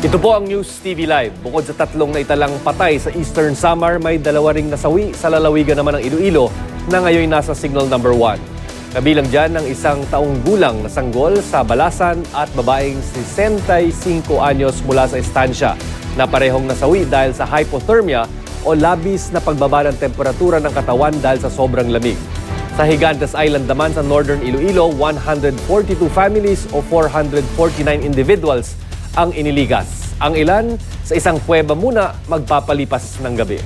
Ito po ang News TV Live. Bukod sa tatlong naitalang patay sa Eastern Samar, may dalawa ring nasawi sa lalawigan naman ng Iloilo na ngayon nasa signal number 1. Kabilang dyan ng isang taong gulang na sanggol sa Balasan at babaeng 65 anyos mula sa estansya na parehong nasawi dahil sa hypothermia o labis na pagbaba ng temperatura ng katawan dahil sa sobrang lamig. Sa Higantes Island naman sa Northern Iloilo, 142 families o 449 individuals ang iniligas. Ang ilan sa isang kuweba muna magpapalipas ng gabi.